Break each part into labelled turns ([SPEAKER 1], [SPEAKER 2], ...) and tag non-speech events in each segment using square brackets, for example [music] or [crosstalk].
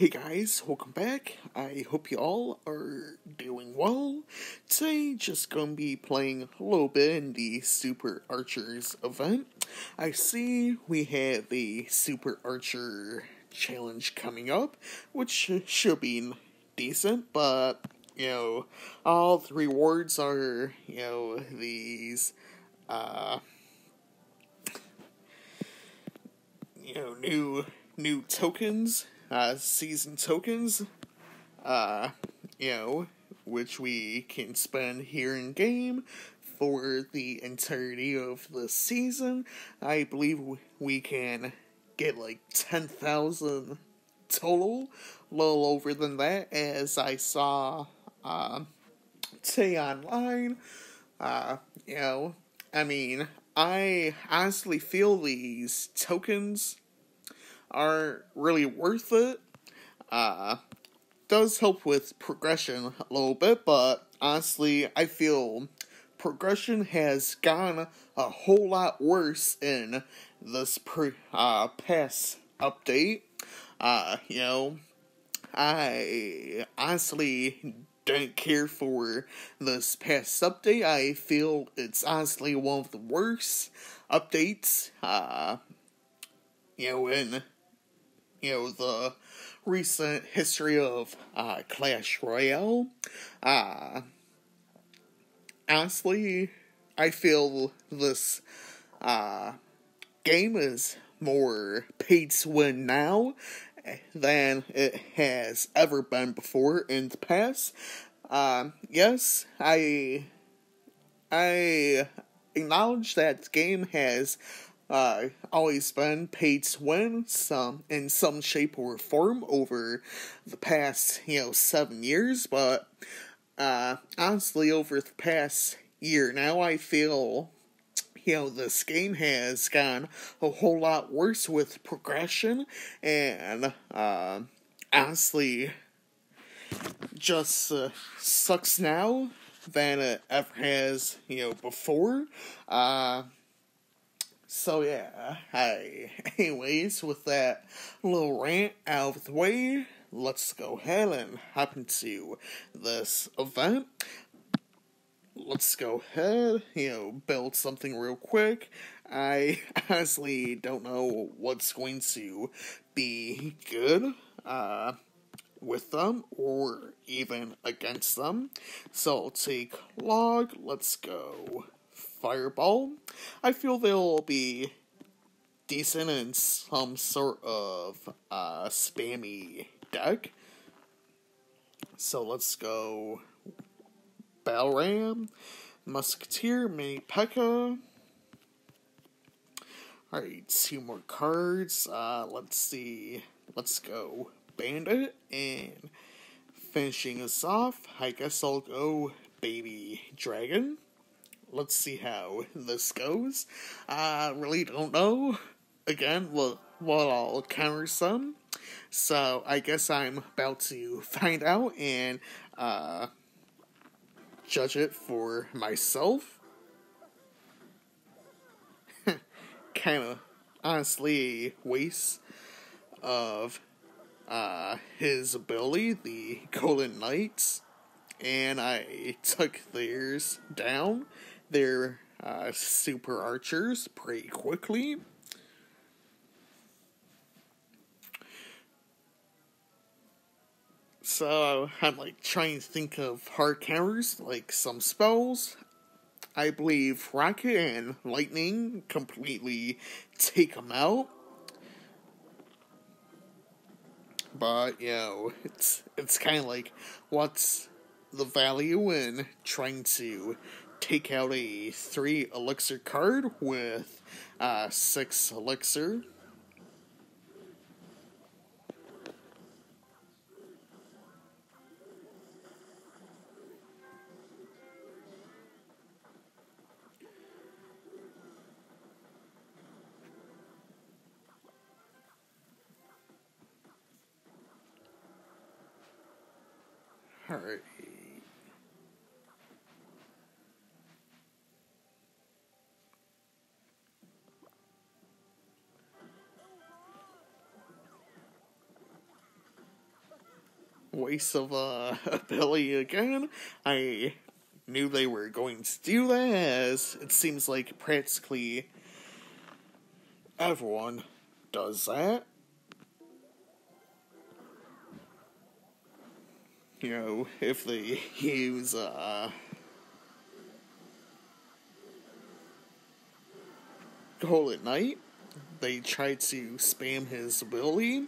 [SPEAKER 1] Hey guys, welcome back. I hope you all are doing well. Today, just gonna be playing a little bit in the Super Archers event. I see we have the Super Archer challenge coming up, which should be decent, but you know, all the rewards are, you know, these, uh, you know, new new tokens uh, season tokens, uh, you know, which we can spend here in game for the entirety of the season. I believe we can get like 10,000 total, a little over than that, as I saw, uh, say online. Uh, you know, I mean, I honestly feel these tokens aren't really worth it. Uh, does help with progression a little bit, but honestly, I feel progression has gone a whole lot worse in this pre- uh, past update. Uh, you know, I honestly don't care for this past update. I feel it's honestly one of the worst updates. Uh, you know, in you know, the recent history of uh, Clash Royale. Uh, honestly, I feel this uh, game is more paid to win now than it has ever been before in the past. Uh, yes, I I acknowledge that the game has uh, always been paid to win some in some shape or form over the past you know seven years, but uh, honestly, over the past year now, I feel you know this game has gone a whole lot worse with progression and uh, honestly just uh, sucks now than it ever has you know before. Uh so yeah, hey, [laughs] anyways, with that little rant out of the way, let's go ahead and hop into this event. Let's go ahead, you know, build something real quick. I [laughs] honestly don't know what's going to be good uh, with them or even against them. So I'll take log, let's go Fireball. I feel they'll be decent in some sort of uh, spammy deck. So let's go Battle Ram, Musketeer, Mini P.E.K.K.A. Alright, two more cards. Uh, let's see. Let's go Bandit and finishing us off, I guess I'll go Baby Dragon let's see how [laughs] this goes. I really don't know. Again, well, well, I'll counter some. So I guess I'm about to find out and uh, judge it for myself. [laughs] kind of honestly waste of uh, his ability, the Golden Knights, and I took theirs down their uh, super archers pretty quickly. So I'm like trying to think of hard counters, like some spells. I believe Rocket and Lightning completely take them out. But you know, it's it's kind of like what's the value in trying to take out a three elixir card with uh, six elixir. Alright. Waste of uh, [laughs] ability again. I knew they were going to do that, as it seems like practically everyone does that. You know, if they use a uh, Golden Knight, they try to spam his ability.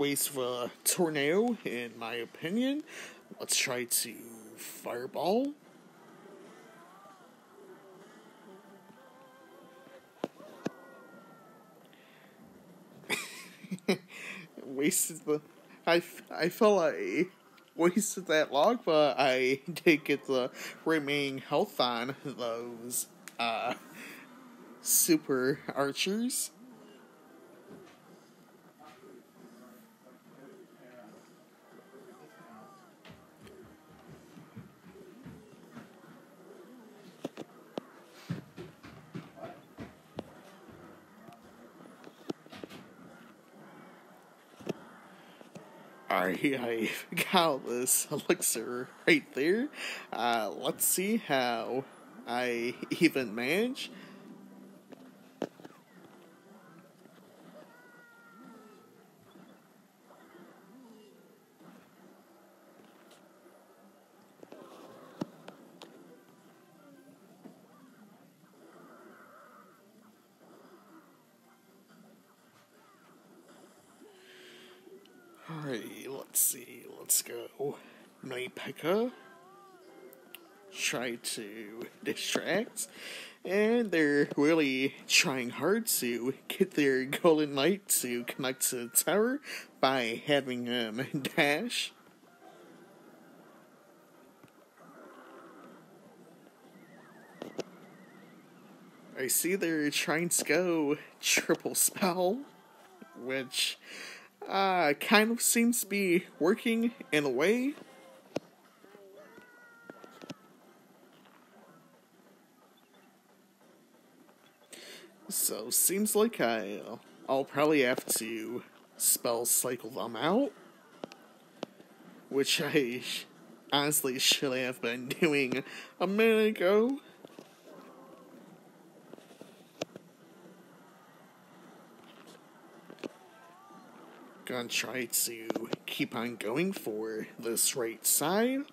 [SPEAKER 1] Waste of a tornado, in my opinion. Let's try to fireball. [laughs] wasted the. I, I felt I wasted that log, but I [laughs] did get the remaining health on those uh, super archers. [laughs] I got this elixir right there. Uh, let's see how I even manage. Alright, let's see. Let's go. Night Pekka. Try to distract. And they're really trying hard to get their Golden Knight to connect to the tower by having him um, [laughs] dash. I see they're trying to go triple spell, which uh, kind of seems to be working in a way. So, seems like I, uh, I'll probably have to spell cycle them out. Which I honestly should have been [laughs] doing a minute ago. Gonna try to keep on going for this right side.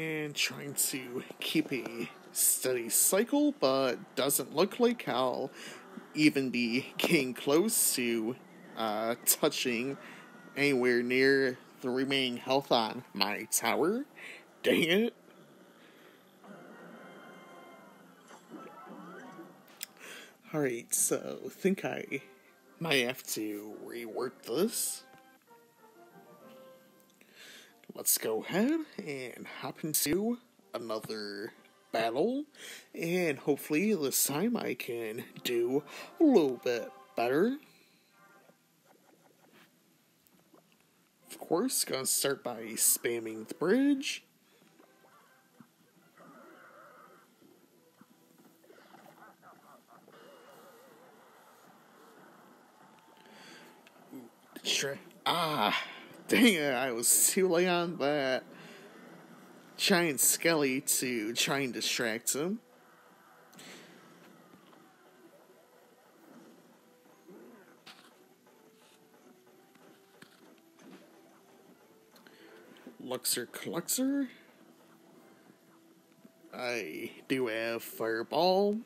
[SPEAKER 1] And trying to keep a steady cycle, but doesn't look like I'll even be getting close to uh, touching anywhere near the remaining health on my tower. Dang it. Alright, so think I might have to rework this let's go ahead and hop into another battle, and hopefully this time I can do a little bit better. Of course, gonna start by spamming the bridge. Sure. Ah. Dang it, I was too late on that. Giant Skelly to try and distract him. Elixir Collector. I do have Fireball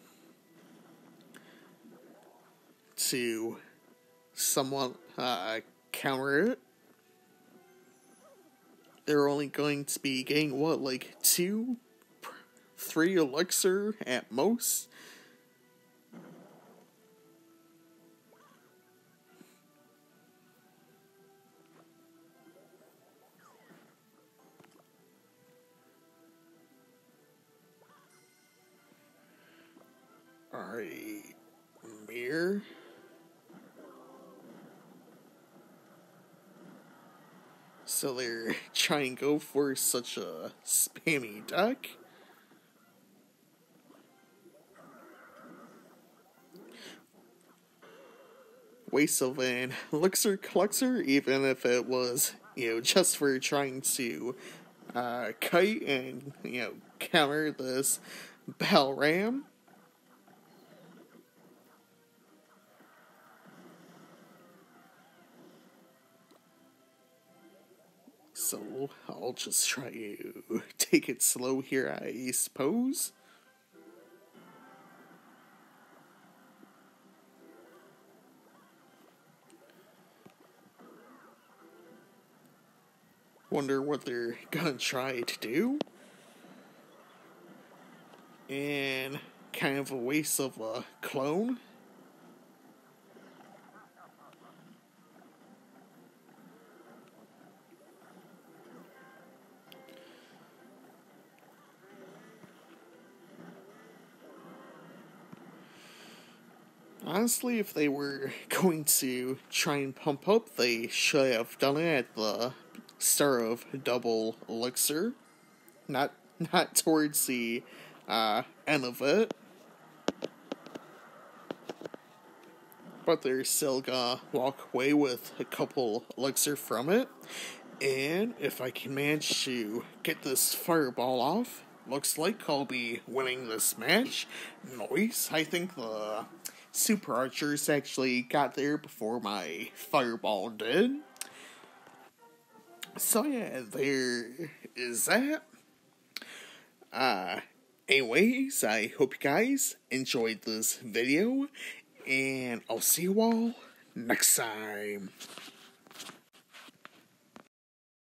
[SPEAKER 1] to somewhat uh, counter it they're only going to be getting what, like two, three elixir at most. Alright, So they're trying to go for such a spammy deck. Waste of an elixir collector, even if it was, you know, just for trying to uh, kite and, you know, counter this Battle Ram. So I'll just try to take it slow here, I suppose. Wonder what they're gonna try to do. And kind of a waste of a clone. Honestly, if they were [laughs] going to try and pump up, they should have done it at the start of Double Elixir, not [laughs] not towards the uh, end of it. But they're still gonna walk away with a couple elixir from it. And if I can manage to get this fireball off, looks like I'll be winning this match. Noise. I think the super archers actually got there before my fireball did. So yeah, there is that. Uh anyways, I hope you guys enjoyed this video and I'll see you all next time.